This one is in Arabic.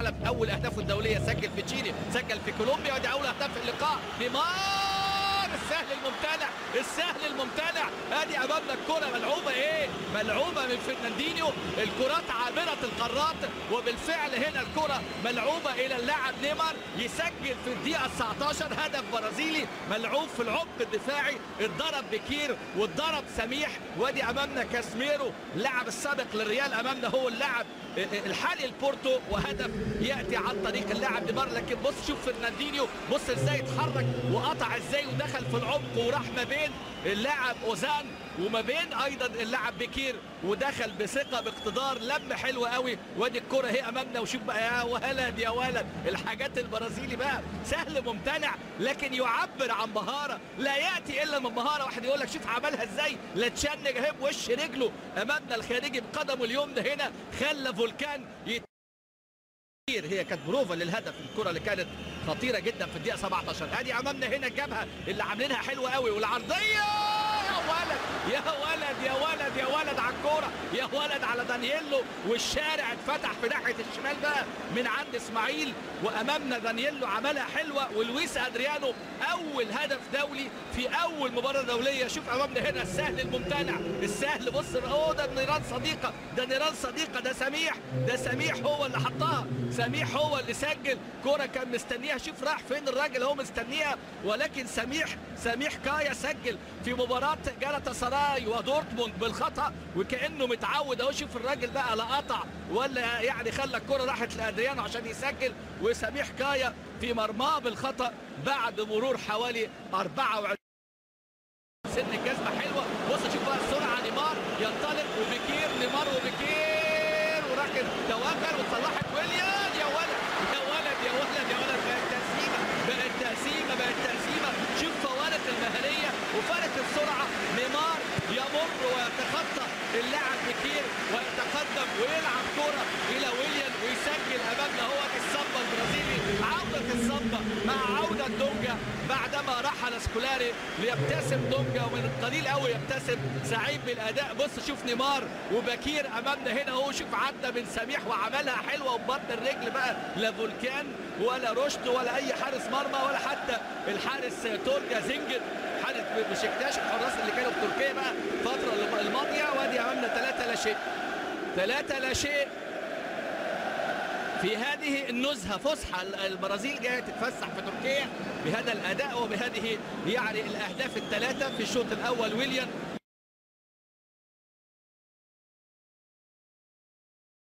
ولا أول اهدافه الدولية سجل في تشيلي سجل في كولومبيا ودي أول أهداف في اللقاء. نيمار! الممتنع السهل الممتنع. ادي أمامنا الكرة ملعوبة إيه؟ ملعوبة من فرناندينيو. الكرات عابرة القارات وبالفعل هنا الكرة ملعوبة إلى اللاعب نيمار يسجل في الدقيقة 19 هدف برازيلي ملعوب في العمق الدفاعي. اتضرب بكير واتضرب سميح. وادي أمامنا كاسميرو اللاعب السابق للريال. أمامنا هو اللاعب الحالي البورتو. وهدف يأتي عن طريق اللاعب نيمار. لكن بص شوف فرناندينيو بص إزاي اتحرك وقطع إزاي ودخل في العمق. وراح ما بين اللاعب أوزان وما بين أيضا اللاعب بكير ودخل بثقة باقتدار لم حلو قوي. وادي الكرة اهي أمامنا. وشوف بقى يا ولد يا ولد الحاجات البرازيلي بقى سهل ممتنع لكن يعبر عن مهاره لا يأتي إلا من مهاره واحد يقول لك شوف عملها إزاي. لا تشنج اهي بوش رجله. أمامنا الخارجي بقدمه اليمنى هنا خلى فولكان يت... هي كانت بروفا للهدف. الكرة اللي كانت خطيرة جدا في الدقيقة 17 ادي أمامنا هنا الجبهة اللي عاملينها حلوة قوي. والعرضية! ولد يا ولد يا ولد يا ولد على الكورة يا ولد على دانييلو. والشارع اتفتح في ناحية الشمال بقى من عند إسماعيل. وأمامنا دانييلو عملها حلوة. ولويس أدريانو أول هدف دولي في أول مباراة دولية. شوف أمامنا هنا السهل الممتنع. السهل بص أوه ده نيران صديقة. ده نيران صديقة ده سميح. ده سميح هو اللي حطها. سميح هو اللي سجل. كورة كان مستنيها. شوف راح فين الراجل هو مستنيها. ولكن سميح سميح كايا سجل في مباراة جالاتا سراي ودورتموند بالخطأ وكأنه متعود أهو. شوف الراجل بقى لا قطع ولا يعني خلى الكرة راحت لأدريانو عشان يسجل وسميح كايا في مرماه بالخطأ بعد مرور حوالي 24 سن. الجزمة حلوة. بص شوف بقى السرعة. نيمار ينطلق وبكير نيمار وبكير وراكن توغل وصلحت ويليام. يا ولد يا ولد يا ولد يا ولد. بقت تقسيمة بقت تقسيمة بقت تقسيمة. شوف فوارق المهنيه وفارق السرعة. ويتخطى. اللاعب بكير ويتقدم ويلعب كرة إلى ويليام ويسجل أمامنا هو السامبا البرازيلي. عودة السامبا مع عودة دونجا بعدما رحل سكولاري ليبتسم دونجا ومن القليل قوي يبتسم. سعيد بالأداء. بص شوف نيمار وبكير أمامنا هنا هو شوف عدى من سميح وعملها حلوة وبطن الرجل بقى. لا فولكان ولا رشد ولا أي حارس مرمى ولا حتى الحارس تولجا زنجين بشكتاش الحراس اللي كانوا في تركيا بقى الفترة الماضية. وادي أمامنا ثلاثة لا شيء. ثلاثة لا شيء في هذه النزهة. فسحة. البرازيل جاية تتفسح في تركيا بهذا الأداء وبهذه يعني الأهداف الثلاثة في الشوط الأول. ويليام